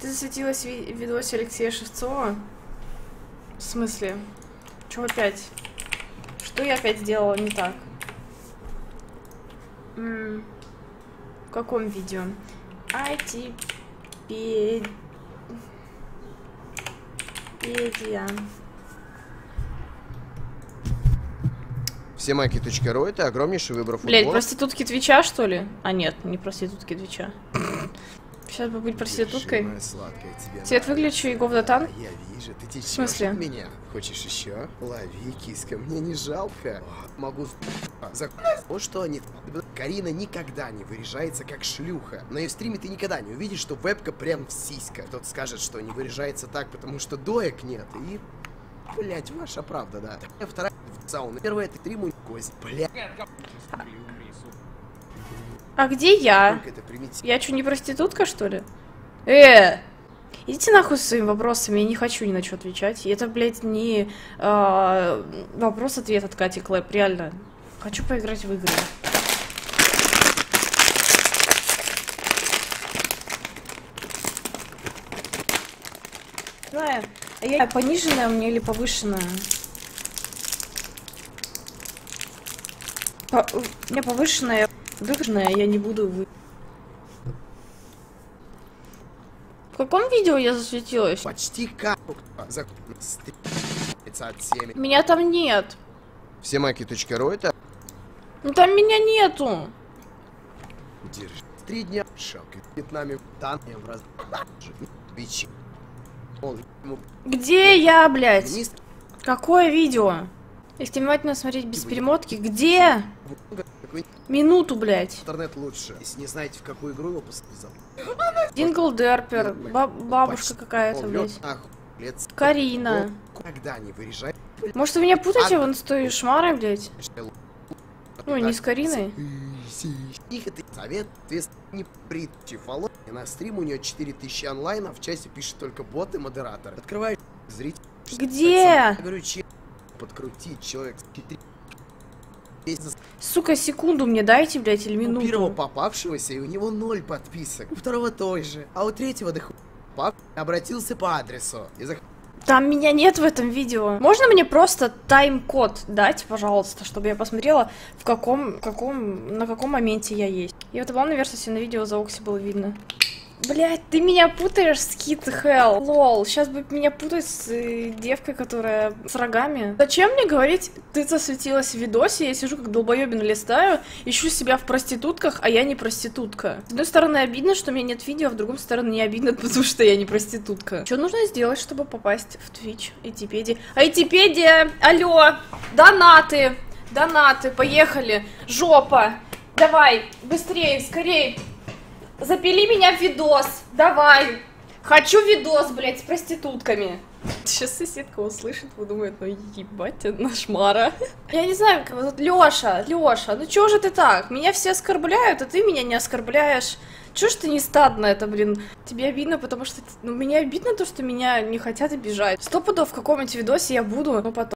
Ты засветилась в ви- в видосе Алексея Шевцова? В смысле? Чего опять? Что я опять сделала не так? М, В каком видео? IT... Педия. Всемайки.ру это огромнейший выбор Блять, футбола. проститутки Твича, что ли? А нет, не проститутки Твича. Сейчас бы быть проституткой. Цвет выключу и говнотан. А Я вижу, ты течешь смысле? от меня. Хочешь еще? Лови, киска, мне не жалко. Могу за то, что они... Карина никогда не выряжается как шлюха. На ее стриме ты никогда не увидишь, что вебка прям в сиськах. Кто-то скажет, что не выряжается так, потому что доек нет. И... Блять, ваша правда, да. А Вторая в сауна. Первая ты стриму кость. Блять, А где я? Я что, не проститутка, что ли? Э! Идите нахуй со своими вопросами, я не хочу ни на что отвечать. Это, блядь, не а, вопрос-ответ от Кати Клэп, реально. Хочу поиграть в игры. Знаю, а я пониженная у меня или повышенная? По- у меня повышенная, выгодная, я не буду вы... В каком видео я засветилась? Почти как за 57. Меня там нет. Всемайки.ру это Ну там меня нету. Держи. Три дня. В Вьетнаме танки в раз... Бичи. Где я, блядь? Какое видео? Если внимательно смотреть без перемотки, где? Какой Минуту, блядь. интернет лучше. Если не знаете, в какую игру его посадил. Дингл Дерпер, ба- бабушка какая-то, блядь. Карина. Когда не выезжай. Может, вы меня путаете вон с той шмарой, блядь? Ну, не с Кариной. Их это совет, не при чефало. На стрим у нее 4000 онлайн, а в часе пишет только бот и модератор. Открываешь зритель. Где? Я говорю, подкрутить человек Бизнес Сука, секунду мне дайте, блядь, или у первого минуту. попавшегося, и у него ноль подписок. У второго той же. А у третьего доху... Пап обратился по адресу. И зах... Там меня нет в этом видео. Можно мне просто тайм-код дать, пожалуйста, чтобы я посмотрела, в каком, каком, на каком моменте я есть. И вот главной версии на видео за Окси было видно. Блять, ты меня путаешь с Кит Хелл. Лол, сейчас бы меня путать с э, девкой, которая с рогами. Зачем мне говорить, ты засветилась в видосе, я сижу как долбоебин листаю, ищу себя в проститутках, а я не проститутка. С одной стороны обидно, что у меня нет видео, а с другой стороны не обидно, потому что я не проститутка. Что нужно сделать, чтобы попасть в Twitch, Айтипедия? Айтипедия, алло, донаты, донаты, поехали, жопа, давай, быстрее, скорее. Запили меня в видос. Давай. Хочу видос, блядь, с проститутками. Сейчас соседка услышит, подумает, ну ебать, она шмара. Я не знаю, как вот Лёша, Лёша, ну чё же ты так? Меня все оскорбляют, а ты меня не оскорбляешь. Чё ж ты не стадно это, блин? Тебе обидно, потому что... Ну, мне обидно то, что меня не хотят обижать. Сто пудов в каком-нибудь видосе я буду, ну, потом.